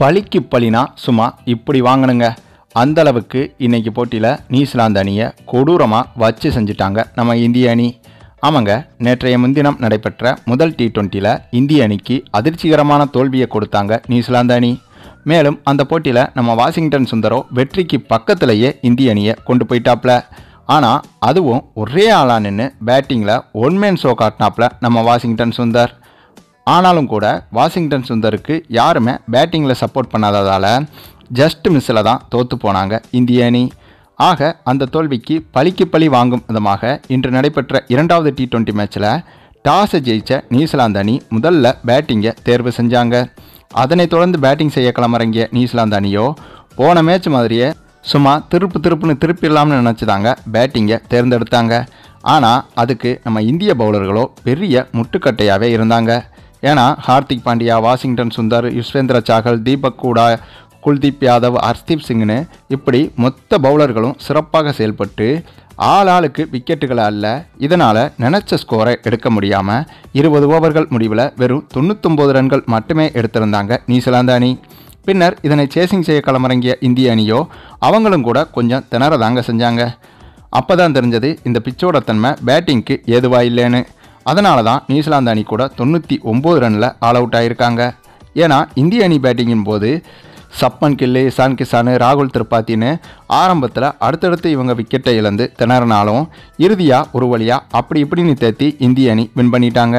பழிக்கு பழினா சும்மா இப்படி வாங்கணுங்க. அந்த அளவுக்கு போட்டியில் நியூசிலாந்து அணியை கொடூரமாக வச்சு செஞ்சுட்டாங்க நம்ம இந்திய அணி. ஆமாங்க நேற்றைய முன்தினம் நடைபெற்ற முதல் டி டுவெண்ட்டியில் இந்திய அணிக்கு அதிர்ச்சிகரமான தோல்வியை கொடுத்தாங்க நியூசிலாந்து அணி. மேலும் அந்த போட்டியில் நம்ம வாஷிங்டன் சுந்தரோ வெற்றிக்கு பக்கத்திலேயே இந்திய அணியை கொண்டு போயிட்டாப்ல. ஆனால் அதுவும் ஒரே ஆளாக நின்று பேட்டிங்கில் ஒன் மேன் ஷோ காட்டினாப்ல நம்ம வாஷிங்டன் சுந்தர். ஆனாலும் கூட வாஷிங்டன் சுந்தருக்கு யாருமே பேட்டிங்கில் சப்போர்ட் பண்ணாததால் ஜஸ்ட் மிஸ்ஸில் தான் தோற்று போனாங்க இந்திய அணி. ஆக அந்த தோல்விக்கு பழிக்கு பழி வாங்கும் விதமாக இன்று நடைபெற்ற இரண்டாவது டி டுவெண்ட்டி மேட்ச்சில் டாஸை ஜெயிச்ச நியூசிலாந்து அணி முதல்ல பேட்டிங்கை தேர்வு செஞ்சாங்க. அதனைத் தொடர்ந்து பேட்டிங் செய்ய களமிறங்கிய நியூசிலாந்து அணியோ போன மேட்ச் மாதிரியே சும்மா திருப்பு திருப்புன்னு திருப்பிடலாம்னு நினச்சிதாங்க பேட்டிங்கை தேர்ந்தெடுத்தாங்க. ஆனால் அதுக்கு நம்ம இந்திய பவுலர்களோ பெரிய முட்டுக்கட்டையாகவே இருந்தாங்க. ஏன்னா ஹார்திக் பாண்டியா வாஷிங்டன் சுந்தர் யுஸ்வேந்திர சாகல் தீபக் கூடா குல்தீப் யாதவ் ஹர்தீப் சிங்னு இப்படி மொத்த பவுலர்களும் சிறப்பாக செயல்பட்டு ஆள் ஆளுக்கு விக்கெட்டுகளை அல்ல இதனால் நினச்ச ஸ்கோரை எடுக்க முடியாமல் இருபது ஓவர்கள் முடிவில் வெறும் தொண்ணூத்தொம்பது ரன்கள் மட்டுமே எடுத்திருந்தாங்க நியூசிலாந்து அணி. பின்னர் இதனை சேசிங் செய்ய களமிறங்கிய இந்திய அணியோ அவங்களும் கூட கொஞ்சம் திணறதாங்க செஞ்சாங்க. அப்போ தான் தெரிஞ்சது இந்த பிச்சோட தன்மை பேட்டிங்க்கு ஏதுவா இல்லைன்னு. அதனால தான் நியூசிலாந்து அணி கூட தொண்ணூற்றி ஒம்பது ரனில் ஆல் அவுட் ஆகியிருக்காங்க ஏன்னா இந்திய அணி பேட்டிங்கின் போது சப்மன் கில்லு இசான் கிசானு ராகுல் திரிபாத்தின்னு ஆரம்பத்தில் அடுத்தடுத்து இவங்க விக்கெட்டை இழந்து திணறினாலும் இறுதியாக ஒரு வழியாக அப்படி இப்படின்னு தேத்தி இந்திய அணி வின் பண்ணிட்டாங்க.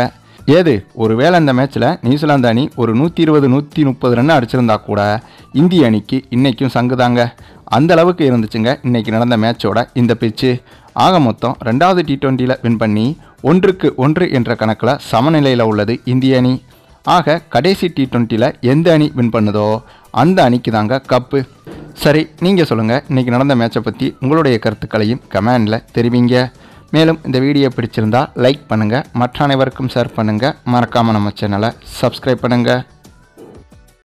ஏது? ஒருவேளை அந்த மேட்ச்சில் நியூசிலாந்து அணி ஒரு நூற்றி இருபது நூற்றி முப்பது ரன் அடிச்சிருந்தா கூட இந்திய அணிக்கு இன்றைக்கும் சங்குதாங்க. அந்த அளவுக்கு இருந்துச்சுங்க இன்றைக்கி நடந்த மேட்சோட இந்த பிச்சு ஆக மொத்தம் ரெண்டாவது டி டுவெண்ட்டியில் வின் பண்ணி ஒன்றுக்கு ஒன்று என்ற கணக்கில் சமநிலையில் உள்ளது இந்திய அணி. ஆக கடைசி டி டுவெண்ட்டியில் எந்த அணி வின் பண்ணுதோ அந்த அணிக்கு தாங்க கப்பு. சரி நீங்கள் சொல்லுங்கள் இன்றைக்கி நடந்த மேட்சை பற்றி உங்களுடைய கருத்துக்களையும் கமெண்டில் தெரிவிங்க. மேலும் இந்த வீடியோ பிடிச்சிருந்தா லைக் பண்ணுங்கள் மற்ற அனைவருக்கும் ஷேர் பண்ணுங்கள் மறக்காமல் நம்ம சேனலை சப்ஸ்கிரைப் பண்ணுங்கள்